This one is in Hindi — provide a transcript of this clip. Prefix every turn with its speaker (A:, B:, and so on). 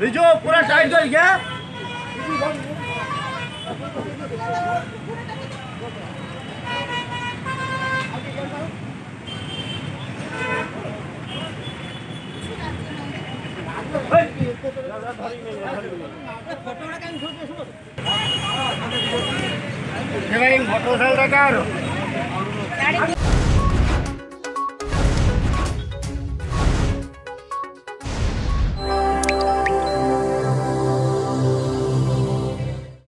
A: ಬಿಜು ಪೂರ ಟೈಟ್ ಈಗ ফটো চাল দেখা আৰু Ready?